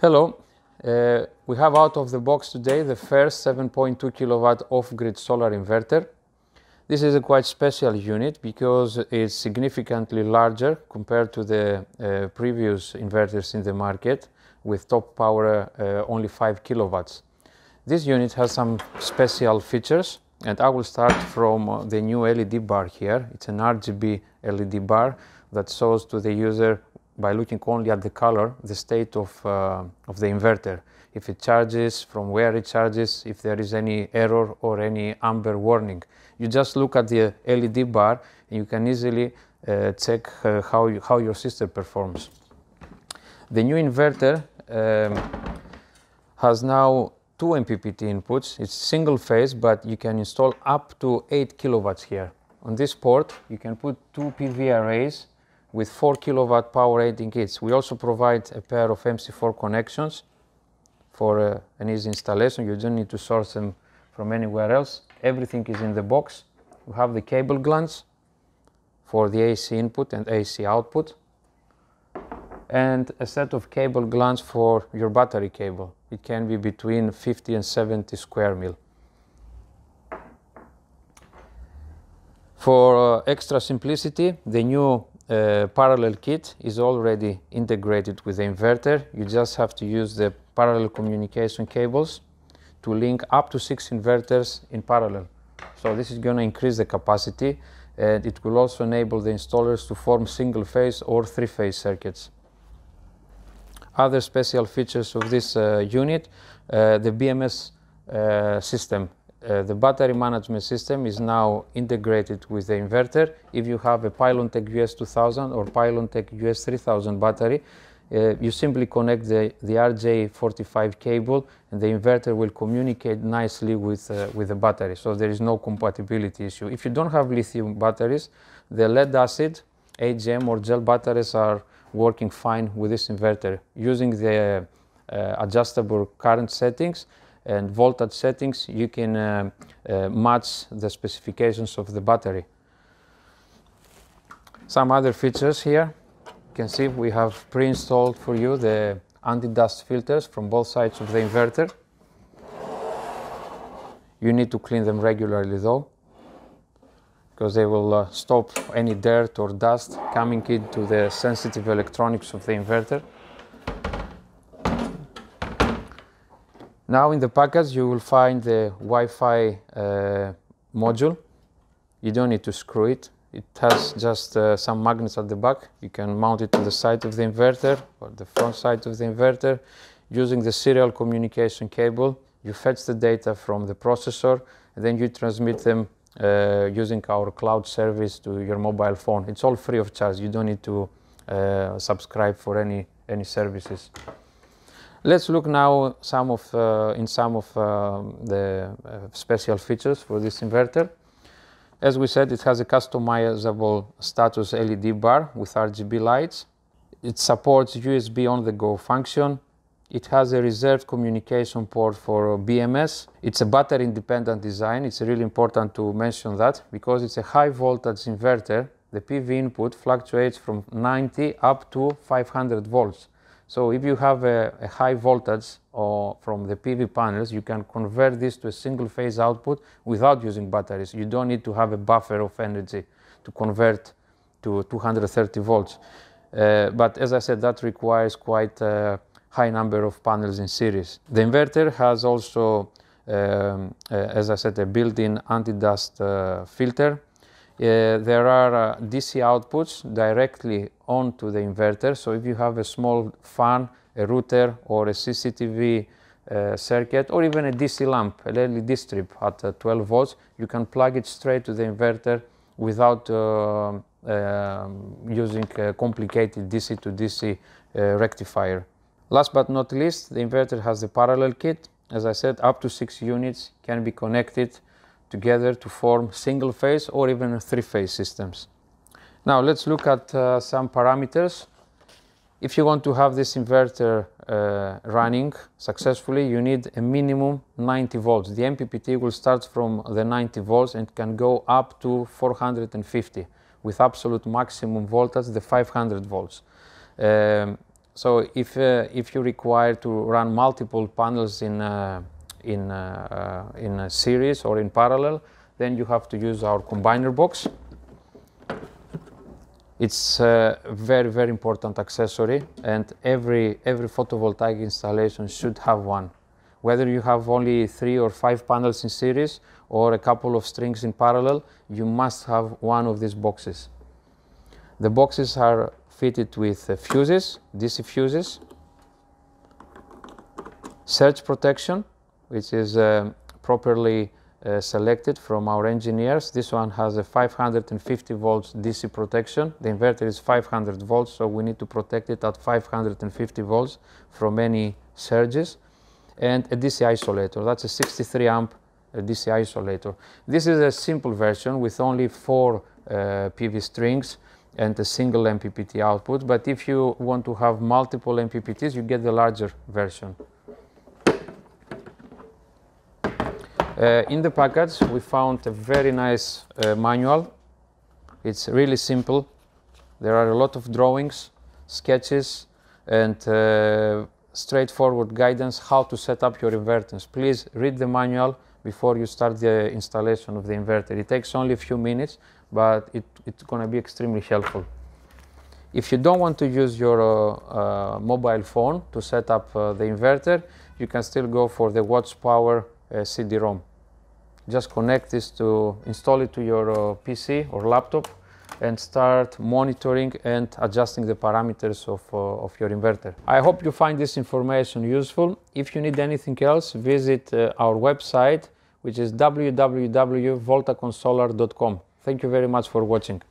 Hello, uh, we have out of the box today the first 7.2 kilowatt off-grid solar inverter. This is a quite special unit because it's significantly larger compared to the uh, previous inverters in the market with top power uh, only 5 kilowatts. This unit has some special features and I will start from uh, the new LED bar here. It's an RGB LED bar that shows to the user by looking only at the color, the state of, uh, of the inverter. If it charges, from where it charges, if there is any error or any amber warning. You just look at the LED bar and you can easily uh, check uh, how, you, how your system performs. The new inverter um, has now two MPPT inputs. It's single phase, but you can install up to 8 kilowatts here. On this port, you can put two PV arrays with 4 kilowatt power rating kits. We also provide a pair of MC4 connections for uh, an easy installation. You don't need to source them from anywhere else. Everything is in the box. We have the cable glands for the AC input and AC output and a set of cable glands for your battery cable. It can be between 50 and 70 square mil. For uh, extra simplicity, the new uh, parallel kit is already integrated with the inverter. You just have to use the parallel communication cables to link up to six inverters in parallel. So this is going to increase the capacity and it will also enable the installers to form single phase or three phase circuits. Other special features of this uh, unit, uh, the BMS uh, system uh, the battery management system is now integrated with the inverter. If you have a Pylontech US2000 or Pylontech US3000 battery, uh, you simply connect the, the RJ45 cable and the inverter will communicate nicely with, uh, with the battery. So there is no compatibility issue. If you don't have lithium batteries, the lead acid, AGM or gel batteries are working fine with this inverter. Using the uh, adjustable current settings, and voltage settings, you can uh, uh, match the specifications of the battery. Some other features here, you can see we have pre-installed for you the anti-dust filters from both sides of the inverter. You need to clean them regularly though, because they will uh, stop any dirt or dust coming into the sensitive electronics of the inverter. Now in the package you will find the Wi-Fi uh, module. You don't need to screw it. It has just uh, some magnets at the back. You can mount it to the side of the inverter or the front side of the inverter. Using the serial communication cable, you fetch the data from the processor and then you transmit them uh, using our cloud service to your mobile phone. It's all free of charge. You don't need to uh, subscribe for any, any services. Let's look now some of, uh, in some of uh, the uh, special features for this inverter. As we said, it has a customizable status LED bar with RGB lights. It supports USB on-the-go function. It has a reserved communication port for BMS. It's a battery independent design. It's really important to mention that because it's a high voltage inverter. The PV input fluctuates from 90 up to 500 volts. So if you have a, a high voltage or from the PV panels, you can convert this to a single phase output without using batteries. You don't need to have a buffer of energy to convert to 230 volts. Uh, but as I said, that requires quite a high number of panels in series. The inverter has also, um, uh, as I said, a built-in anti-dust uh, filter uh, there are uh, DC outputs directly onto the inverter. So if you have a small fan, a router or a CCTV uh, circuit or even a DC lamp, a LED strip at uh, 12 volts, you can plug it straight to the inverter without uh, um, using a complicated DC to DC uh, rectifier. Last but not least, the inverter has the parallel kit. As I said, up to six units can be connected together to form single phase or even three phase systems. Now let's look at uh, some parameters. If you want to have this inverter uh, running successfully, you need a minimum 90 volts. The MPPT will start from the 90 volts and can go up to 450 with absolute maximum voltage, the 500 volts. Um, so if, uh, if you require to run multiple panels in, uh, in, uh, uh, in a series or in parallel, then you have to use our combiner box. It's a very, very important accessory and every, every photovoltaic installation should have one. Whether you have only three or five panels in series or a couple of strings in parallel, you must have one of these boxes. The boxes are fitted with uh, fuses, DC fuses, surge protection, which is uh, properly uh, selected from our engineers. This one has a 550 volts DC protection. The inverter is 500 volts, so we need to protect it at 550 volts from any surges. And a DC isolator, that's a 63 amp uh, DC isolator. This is a simple version with only four uh, PV strings and a single MPPT output. But if you want to have multiple MPPTs, you get the larger version. Uh, in the package, we found a very nice uh, manual. It's really simple. There are a lot of drawings, sketches, and uh, straightforward guidance how to set up your inverters. Please read the manual before you start the installation of the inverter. It takes only a few minutes, but it, it's going to be extremely helpful. If you don't want to use your uh, uh, mobile phone to set up uh, the inverter, you can still go for the WatchPower CD-ROM just connect this to install it to your uh, PC or laptop and start monitoring and adjusting the parameters of, uh, of your inverter. I hope you find this information useful. If you need anything else, visit uh, our website, which is www.voltaconsolar.com. Thank you very much for watching.